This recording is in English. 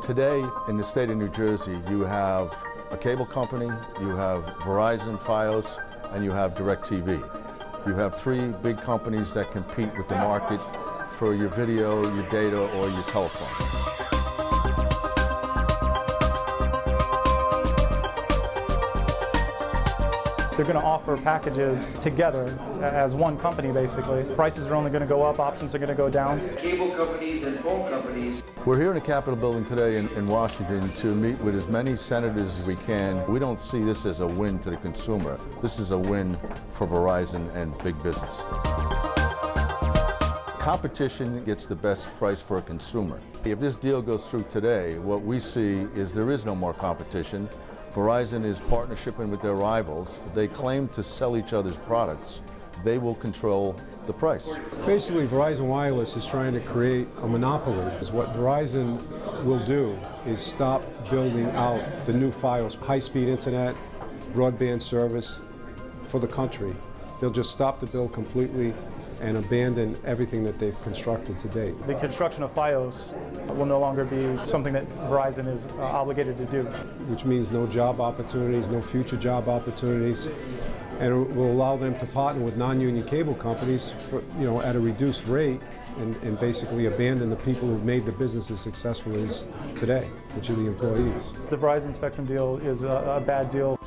Today in the state of New Jersey, you have a cable company, you have Verizon, Fios, and you have DirecTV. You have three big companies that compete with the market for your video, your data, or your telephone. They're going to offer packages together as one company, basically. Prices are only going to go up, options are going to go down. Cable companies and phone companies. We're here in the Capitol building today in, in Washington to meet with as many senators as we can. We don't see this as a win to the consumer. This is a win for Verizon and big business. Competition gets the best price for a consumer. If this deal goes through today, what we see is there is no more competition. Verizon is partnershiping with their rivals. They claim to sell each other's products. They will control the price. Basically, Verizon Wireless is trying to create a monopoly. Is what Verizon will do is stop building out the new Fios high-speed internet, broadband service for the country. They'll just stop the bill completely and abandon everything that they've constructed to date. The construction of FiOS will no longer be something that Verizon is uh, obligated to do. Which means no job opportunities, no future job opportunities, and it will allow them to partner with non-union cable companies for, you know, at a reduced rate and, and, basically abandon the people who've made the business as successful as today, which are the employees. The Verizon Spectrum deal is a, a bad deal.